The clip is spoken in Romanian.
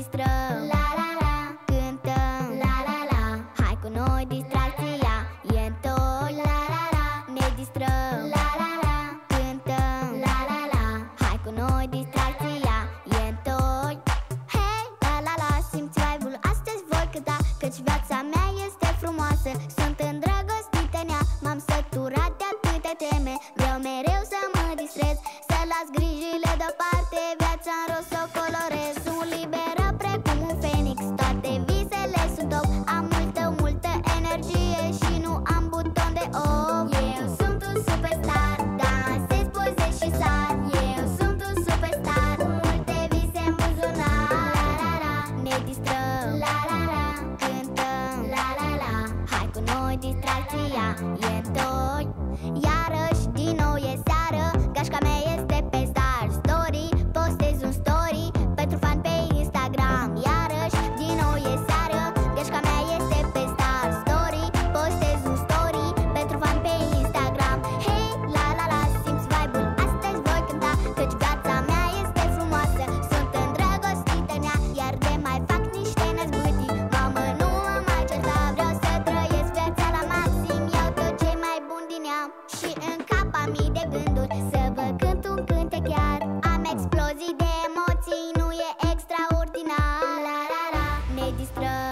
distrăm. La la la. Cântăm. La la la. Hai cu noi distracția E tot. La la la. Ne distrăm. La la la. Cântăm. La la la. Hai cu noi distracția E tot. Hei La la la Simți vibe-ul Astăzi voi cânta Căci viața mea este frumoasă. Sunt îndrăgostită în ea M-am săturat de atâtea teme. Vreau mereu să mă distrez Să las grijile deoparte Viața în rost o colorez. yeah. Noi